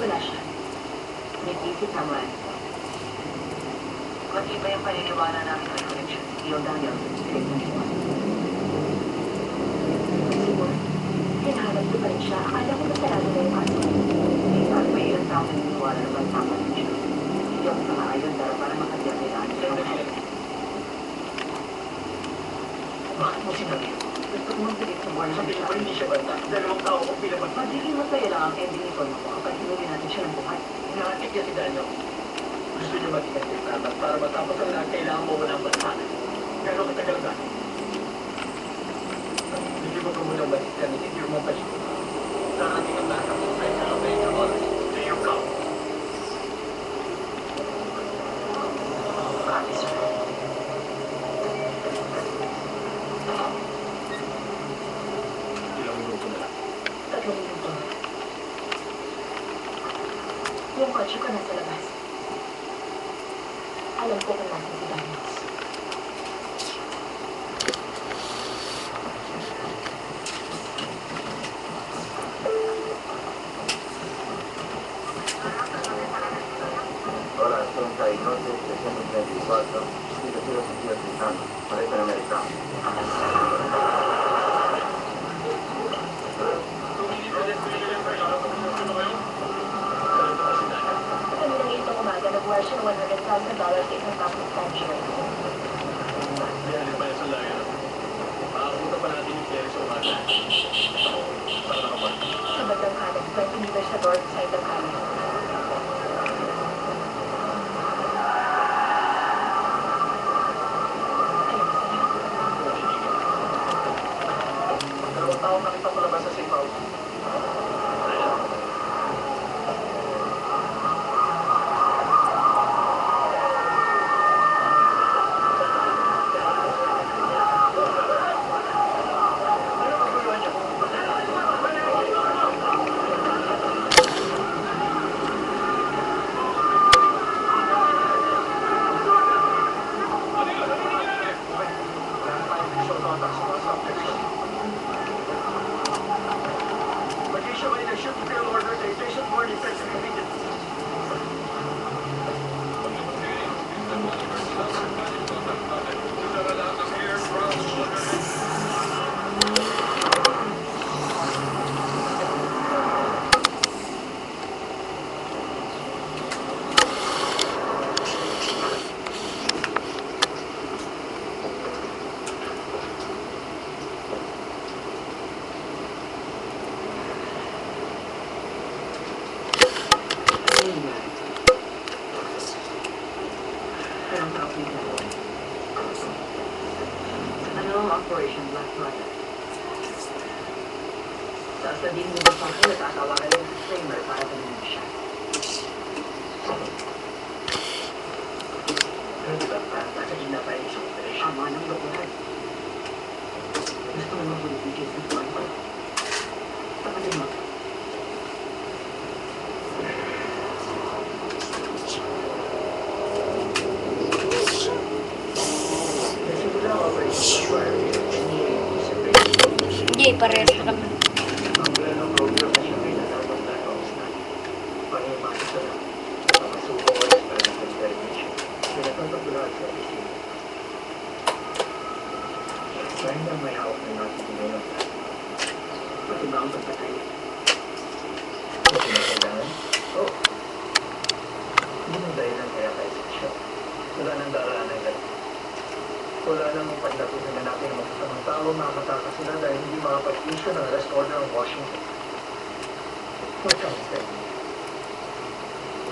Wala siya. Nag-isip naman. Matibay ang paniniwala namin may connection Tio Daniel sa pinagmaniwala. Siguro, hinahanap ko pa rin siya. Akala ko masarado na yung kaso. May ilang tao na niniwala na magtama siya. Hindi ako nakaayon para makadya kailangan siya. Bakit mo sinabi? Gusto ko magpilit sa buwan Sabi ko hindi siya banta. Dalawang tao ko pinabanta. Magiging masaya lang ang ending nito kapag hinuli natin siya ng buhay. Hinahantik niya si Daniel. Gusto niya maging tapat para matapos ang lahat kailangan mo walang bantahan. Gano'ng katagal ba? Hindi mo ka munang basikan, hindi mo siya. Darating ang lahat Yung kotse ko nasa labas. Alam ko kung nasan si Daniels. $100,000 in her manufacture. Sumagang Anong topic na po? Ano Operation Black Project? Sasabihin mo ba sa akin tatawagan yung disclaimer para ganun siya? Nakain na Pinatanggap ko lahat sa opisina. Dahil na may hawak ng natin ngayon. Pati ba ang pagpatay? Kung kinakailangan, oo. Hindi mo dahilan kaya sa siya. Wala nang daraan ng pagdating na natin ng masasamang tao, makakatakas sila dahil hindi makapag-issue ng arrest order ng Washington. Kang mistaken.